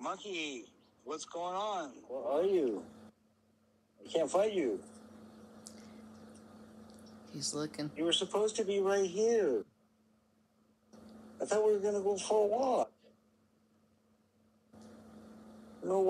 Monkey, what's going on? Where are you? I can't find you. He's looking. You were supposed to be right here. I thought we were gonna go for a walk. No